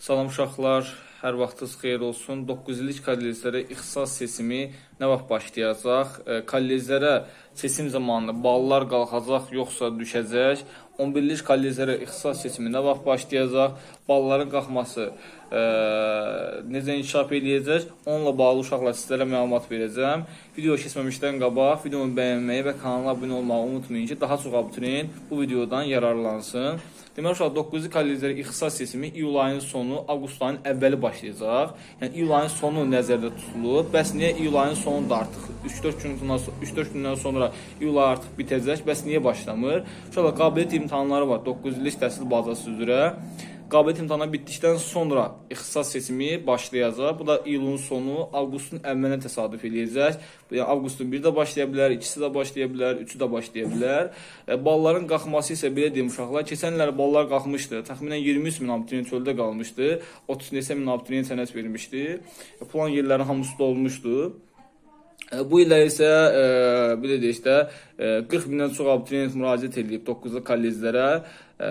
Salam uşaqlar, hər vaxtınız xeyir olsun. 9 illik kolleclərə ixtisas seçimi nə vaxt başlayacaq? E, Kolleclərə seçim zamanı ballar qalxacaq, yoxsa düşəcək? 11 illik kolleclərə ixtisas seçimi nə vaxt başlayacaq? Balların qalxması ə, necə inkişaf eləyəcək? Onunla bağlı uşaqlar sizlərə məlumat verəcəm. Video keçməmişdən qabaq videomu bəyənməyi və kanala abunə olmağı unutmayın ki, daha çox abituriyent bu videodan yararlansın. Deməli uşaq 9-cu kolleclərə ixtisas seçimi iyul ayının sonu, avqust ayının əvvəli başlayacaq. Yəni iyul ayının sonu nəzərdə tutulub. Bəs niyə iyul ayının sonunda artıq 3-4 gündən 3-4 gündən sonra iyul ayı artıq bitəcək? Bəs niyə başlamır? Uşaqlar qabiliyyət imtahanları var 9 illik təhsil bazası üzrə. Qabiliyyət imtahanı bitdikdən sonra ixtisas seçimi başlayacaq. Bu da iyulun sonu, avqustun əvvəlinə təsadüf eləyəcək. Yəni avqustun 1-də başlaya bilər, 2-si də başlaya bilər, 3-ü də başlaya bilər. E, balların qalxması isə belə deyim uşaqlar, keçən illər ballar qalxmışdı. Təxminən 23 min abituriyent çöldə qalmışdı. 30 neçə min abituriyent sənəd vermişdi. E, plan yerlərin hamısı dolmuşdu. E, bu illər isə e, belə deyək də e, 40 mindən çox abituriyent müraciət edib 9-cu kolleclərə ə,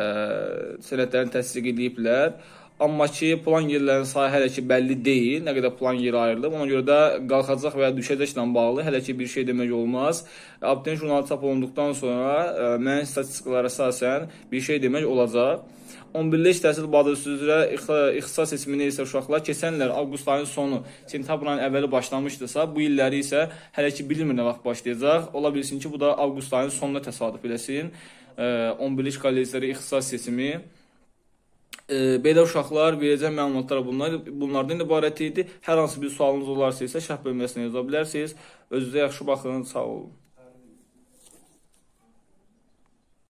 sənədlərini təsdiq ediblər. Amma ki, plan yerlərinin sayı hələ ki bəlli deyil, nə qədər plan yeri ayrılıb. Ona görə də qalxacaq və ya düşəcəklə bağlı hələ ki bir şey demək olmaz. Abituriyent jurnalı çap olunduqdan sonra ə, müəyyən statistikalara əsasən bir şey demək olacaq. 11-lik təhsil bazası üzrə ixtisas seçimini isə uşaqlar keçən il avqust ayının sonu, sentyabr ayının əvvəli başlamışdısa, bu illəri isə hələ ki bilinmir nə vaxt başlayacaq. Ola bilsin ki, bu da avqust ayının sonuna təsadüf eləsin. 11-lik kolleclərə ixtisas seçimi belə uşaqlar verəcək məlumatlar bunlar bunlardan ibarət idi. Hər hansı bir sualınız olarsa isə şərh bölməsinə yaza bilərsiniz. Özünüzə yaxşı baxın, sağ olun.